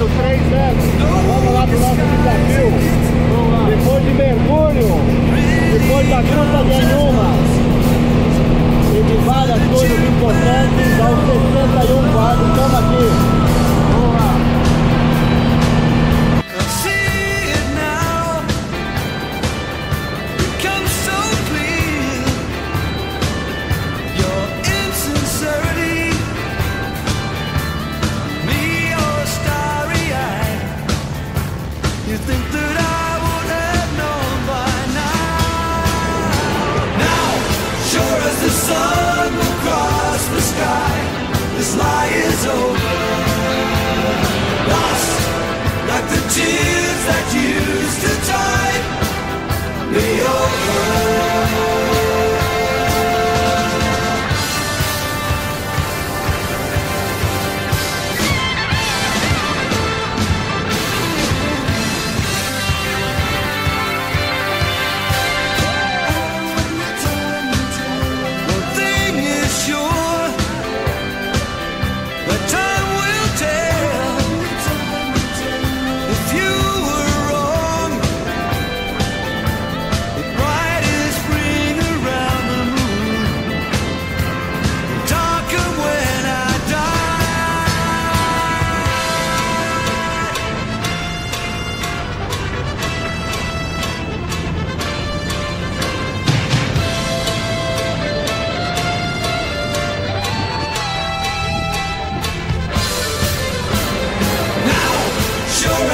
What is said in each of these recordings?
Resultado 3 metros. Vamos lá pro nosso desafio. Depois de mergulho, depois da gruta de Anhuma e de várias coisas importantes, aos 61 quadros, estamos aqui. The sun will cross the sky. This lie is over.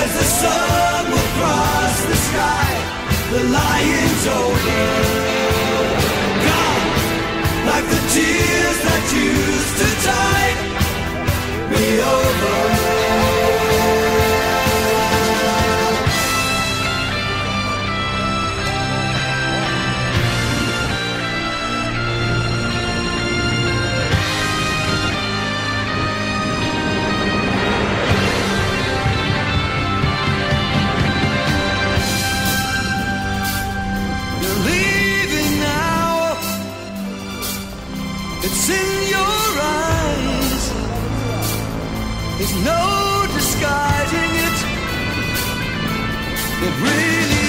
As the sun will cross the sky, the lion's over. Gone like the tears that you. What's in your eyes There's no disguising it. It really